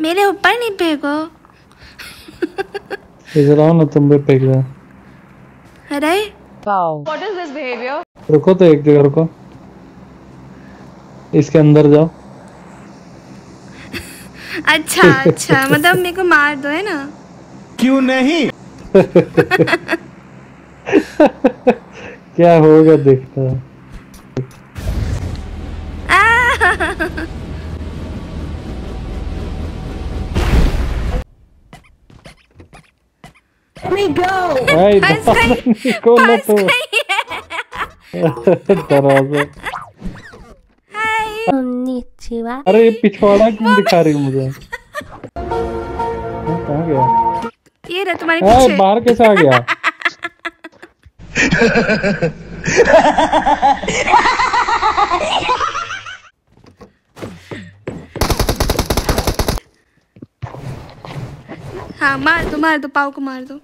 मेरे ऊपर नहीं फेंको। इधर आओ ना तुम भी फेंक रहे अरे। What is this behavior? रुको तो एक जगह रुको इसके अंदर जाओ। अच्छा अच्छा मतलब मेरे को मार दो है ना? क्यों नहीं? क्या होगा देखता है। me go! Hey, निकोला तो दरवाज़ा हाय अरे ये पिछवाड़ा क्यों दिखा रही मुझे? हाँ, कहा गया? ये रहा तुम्हारे हाँ, पीछे। बाहर कैसे आ गया? हाँ मार दो मार दो पाव को मार दो।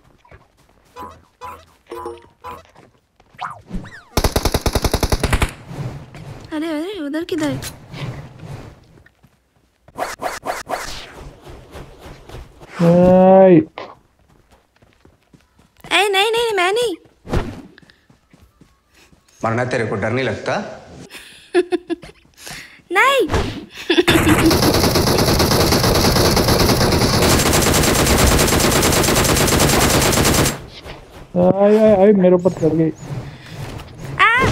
अरे अरे उधर किधर? ए नहीं नहीं मैं नहीं। मरना तेरे को डर नहीं लगता? नहीं। आय आय आय मेरे ऊपर चढ़ गई।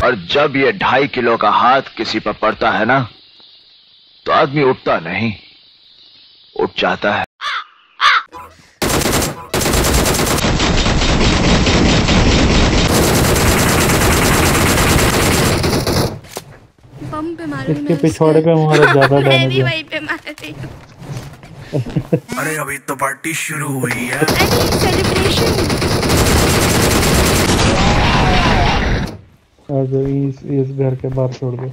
और जब ये ढाई किलो का हाथ किसी पर पड़ता है ना तो आदमी उठता नहीं उठ जाता है। बम पे मारो इसके पिछवाड़े पे हमारा ज़्यादा मैं डैमेज भी है। वहीं पे मार रही हूँ। अरे अभी तो पार्टी शुरू हुई है। अरे सेलिब्रेशन और जो इस इस घर के बाहर छोड़ दो।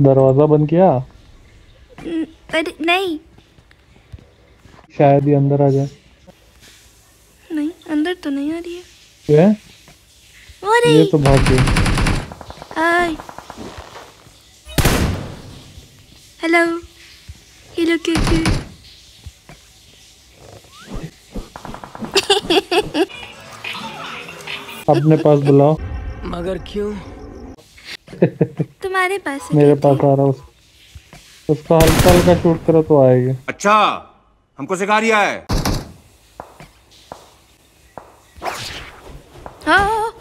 दरवाज़ा बंद किया? अरे नहीं। शायद ये अंदर आ जाए। नहीं अंदर तो नहीं आ रही है। ये अरे ये तो भाग गई। हाय हेलो हेलो क्यों अपने पास बुलाओ। मगर क्यों? तुम्हारे पास मेरे पास आ रहा उस उसका हल्का हल्का शूट करो तो आएगी। अच्छा हमको सिखा रिया है। हाँ।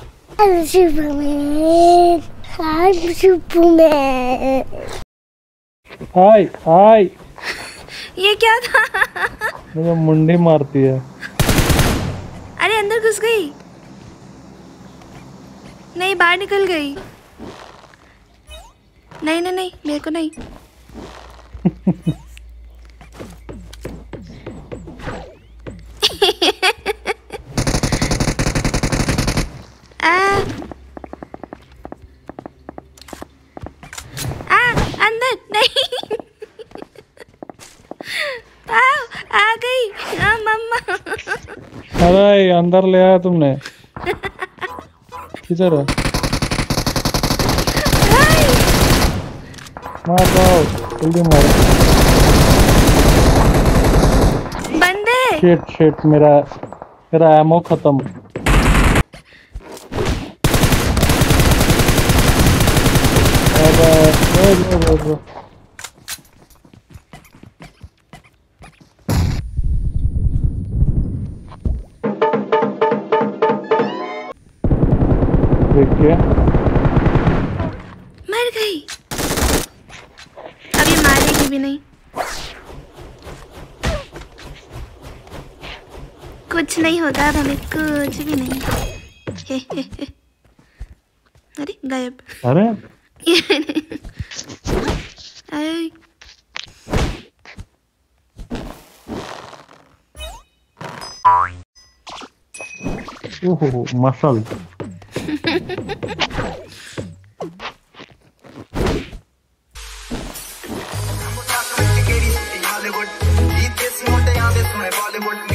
I'm Superman. I'm Superman. हाय हाय। ये क्या था? मुझे मुंडी मारती है। अरे अंदर घुस गई? नहीं बाहर निकल गई। नहीं नहीं नहीं मेरे को नहीं। आ, आ, अंदर नहीं। आ, आ गई। आ, मम्मा। अरे अंदर ले आया तुमने। किधर है? मार दो जल्दी मारो। बंदे। शिट शिट मेरा मेरा एमो खत्म। अबे, भी नहीं। कुछ नहीं होगा अब हमें कुछ भी नहीं। हे, हे, हे। अरे। गायब अरे। ओहो मसल। me Bollywood.